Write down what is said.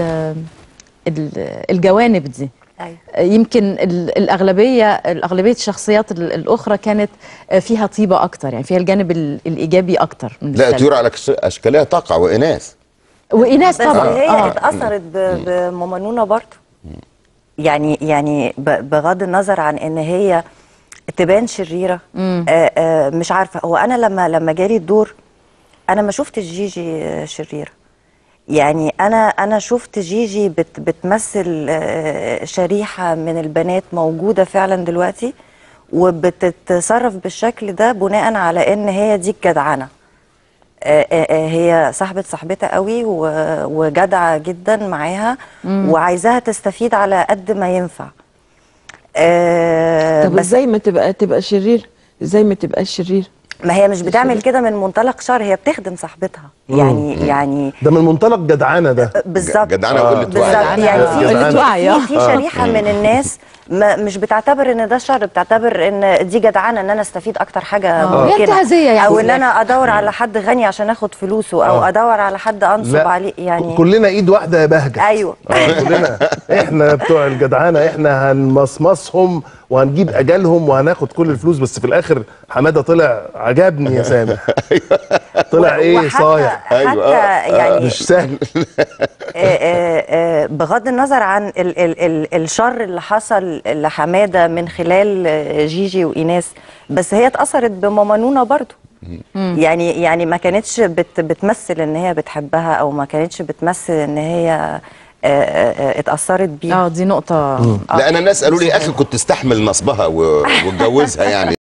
ال- ال- الجوانب دي. أيوه. يمكن ال- الأغلبية الأغلبية الشخصيات ال- الأخرى كانت فيها طيبة أكتر يعني فيها الجانب ال- الإيجابي أكتر من لا. الطيور على أشكالها تقع وإناث. وإناث بس طبعا. هي آه. اتأثرت ب- بماما نونا برضه يعني يعني بغض النظر عن إن هي تبان شريرة. آه آه مش عارفة. هو أنا لما لما جالي الدور أنا ما شفتش جيجي شريرة. يعني أنا أنا شفت جيجي بت بتمثل آه، شريحة من البنات موجودة فعلا دلوقتي وبتتصرف بالشكل ده بناء على إن هي دي الجدعنة. آه، آه، هي صاحبة صاحبتها قوي و- وجدعة جدا معاها وعايزاها تستفيد على قد ما ينفع. طب إزاي ما تبقى تبقى شرير؟ إزاي ما تبقاش شرير؟ ما هي مش بتعمل كده من منطلق شر هي بتخدم صاحبتها. يعني يعني ده من منطلق جدعانة ده. بالظبط. جدعانة وقلة بالظبط. وعي. يعني في جدعانة. في- وعي، آه. في, في شريحة من الناس ما مش بتعتبر إن ده شر بتعتبر إن دي جدعانة إن أنا أستفيد أكتر حاجة آه. هي ممكنه يعني. أو في إن أنا أدور على حد غني عشان آخد فلوسه أو آه. أدور على حد أنصب عليه يعني كلنا إيد واحدة يا بهجت أيوه. آه، كلنا. إحنا بتوع الجدعانة إحنا هنمصمصهم وهنجيب اجالهم وهناخد كل الفلوس بس في الآخر حمادة طلع عجبني يا سامح طلع إيه؟ صايع. حتى أيوة، آه، يعني مش سهل. آه، آه، آه، بغض النظر عن ال ال ال الشر اللي حصل لحمادة من خلال آه، جيجي وإيناس بس هي اتأثرت بماما نونا برضو يعني يعني ما كانتش بت بتمثل إن هي بتحبها أو ما كانتش بتمثل إن هي آه، آه، آه، اتأثرت بيها. آه دي نقطة لا أنا الناس قالوا لي يا أخي كنت تستحمل نصبها واتجوزها يعني.